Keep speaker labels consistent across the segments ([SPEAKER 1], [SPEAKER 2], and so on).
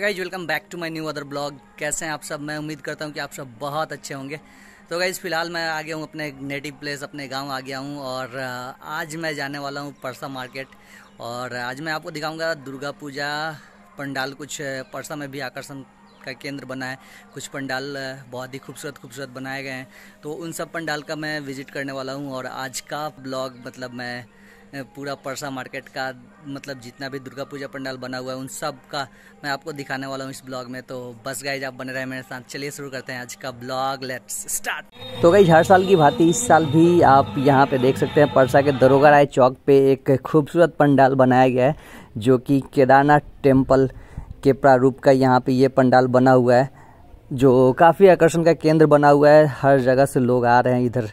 [SPEAKER 1] Guys welcome back to my new other blog कैसे हैं आप सब? मैं उम्मीद करता हूँ कि आप सब बहुत अच्छे होंगे। तो गाइज़ फ़िलहाल मैं आ गया हूँ, अपने नेटिव प्लेस अपने गाँव आ गया हूँ और आज मैं जाने वाला हूँ परसा मार्केट और आज मैं आपको दिखाऊँगा दुर्गा पूजा, पंडाल कुछ परसा में भी आकर्षण का केंद्र बना है। कुछ पंडाल बहुत ही खूबसूरत खूबसूरत बनाए गए हैं। तो उन सब पंडाल का मैं विज़िट करने वाला हूँ और आज का ब्लॉग मतलब मैं पूरा परसा मार्केट का मतलब जितना भी दुर्गा पूजा पंडाल बना हुआ है, उन सब का मैं आपको दिखाने वाला हूँ इस ब्लॉग में। तो बस गाइज़ आप बने रहे मेरे साथ। चलिए शुरू करते हैं आज का ब्लॉग। लेट्स स्टार्ट तो गई हर साल की भांति इस साल भी आप यहाँ पे देख सकते हैं परसा के दरोगा राय चौक पे एक खूबसूरत पंडाल बनाया गया है, जो कि केदारनाथ टेंपल के प्रारूप का यहाँ पे ये पंडाल बना हुआ है, जो काफ़ी आकर्षण का केंद्र बना हुआ है। हर जगह से लोग आ रहे हैं इधर।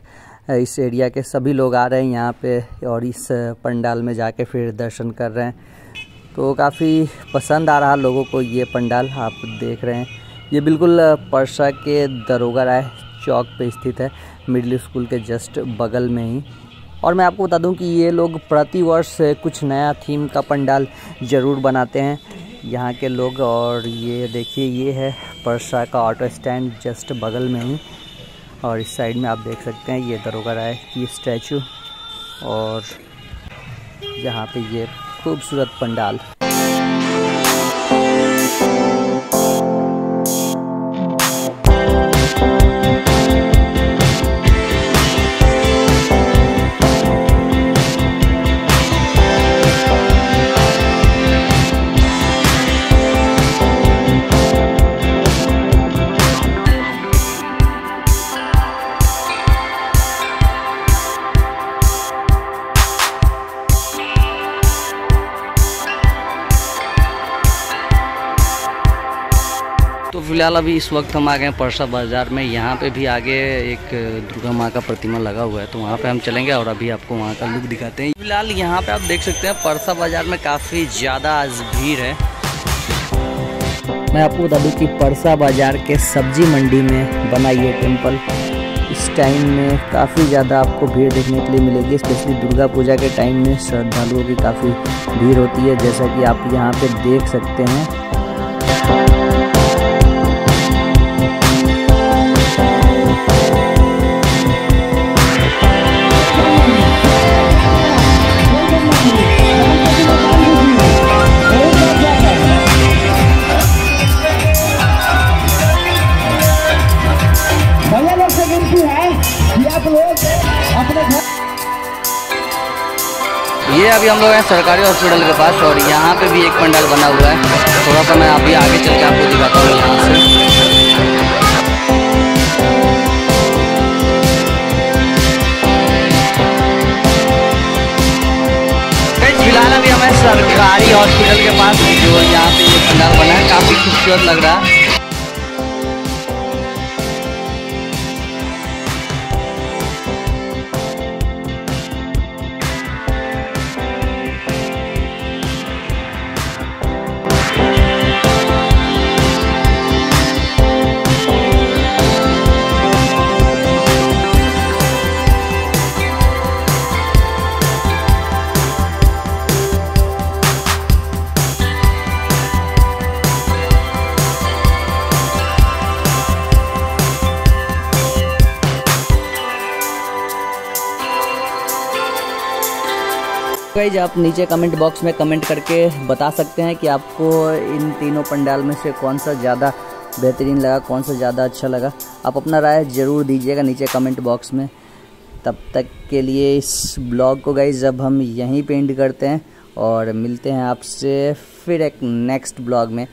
[SPEAKER 1] इस एरिया के सभी लोग आ रहे हैं यहाँ पे और इस पंडाल में जाके फिर दर्शन कर रहे हैं। तो काफ़ी पसंद आ रहा लोगों को ये पंडाल, आप देख रहे हैं। ये बिल्कुल परसा के दरोगा राय चौक पे स्थित है, मिडिल स्कूल के जस्ट बगल में ही। और मैं आपको बता दूँ कि ये लोग प्रतिवर्ष कुछ नया थीम का पंडाल ज़रूर बनाते हैं, यहाँ के लोग। और ये देखिए, ये है परसा का ऑटो स्टैंड जस्ट बगल में ही। और इस साइड में आप देख सकते हैं, ये दरोगा राय की स्टैचू और यहाँ पे ये खूबसूरत पंडाल। तो फ़िलहाल अभी इस वक्त हम आ गए हैं परसा बाज़ार में। यहाँ पे भी आगे एक दुर्गा माँ का प्रतिमा लगा हुआ है तो वहाँ पे हम चलेंगे और अभी आपको वहाँ का लुक दिखाते हैं। फ़िलहाल यहाँ पे आप देख सकते हैं परसा बाज़ार में काफ़ी ज़्यादा आज भीड़ है। मैं आपको बता दूँ कि परसा बाज़ार के सब्ज़ी मंडी में बना ये टेंपल इस टाइम में काफ़ी ज़्यादा आपको भीड़ देखने के लिए मिलेगी। स्पेशली दुर्गा पूजा के टाइम में श्रद्धालुओं की काफ़ी भीड़ होती है, जैसा कि आप यहाँ पे देख सकते हैं। ये अभी हम लोग हैं सरकारी हॉस्पिटल के पास और यहाँ पे भी एक पंडाल बना हुआ है। थोड़ा सा मैं अभी आगे चल के आपको दिखाता हूँ यहाँ से। फ़िलहाल अभी हमें सरकारी हॉस्पिटल के पास जो यहाँ पे ये पंडाल बना है, काफ़ी खूबसूरत लग रहा है। गाइज़ आप नीचे कमेंट बॉक्स में कमेंट करके बता सकते हैं कि आपको इन तीनों पंडाल में से कौन सा ज़्यादा बेहतरीन लगा, कौन सा ज़्यादा अच्छा लगा। आप अपना राय ज़रूर दीजिएगा नीचे कमेंट बॉक्स में। तब तक के लिए इस ब्लॉग को गाइज़ जब हम यहीं पेंट करते हैं और मिलते हैं आपसे फिर एक नेक्स्ट ब्लॉग में।